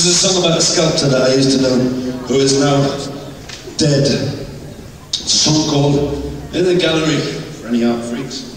This is a song about a sculptor that I used to know who is now dead. It's a song called In the Gallery for any art freaks.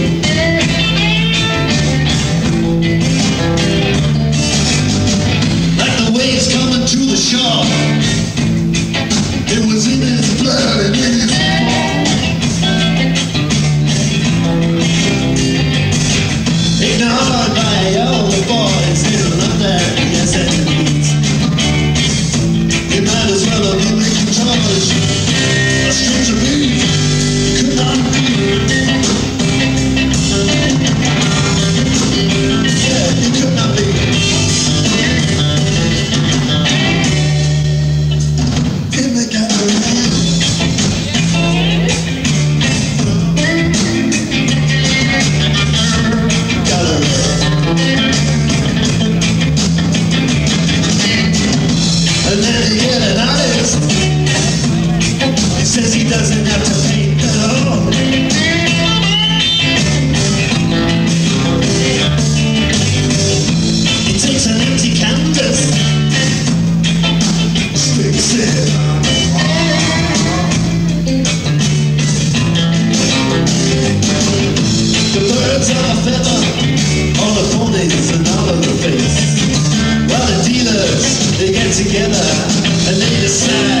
got a feather on the ponies and out of the face. While the dealers, they get together and they decide.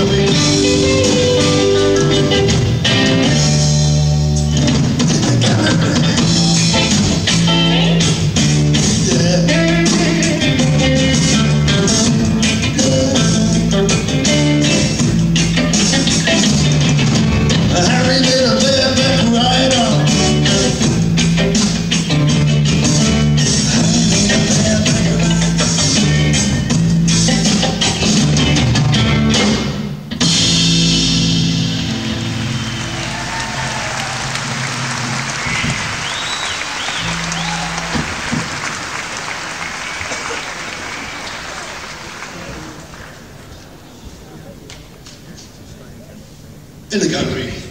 finally in the country.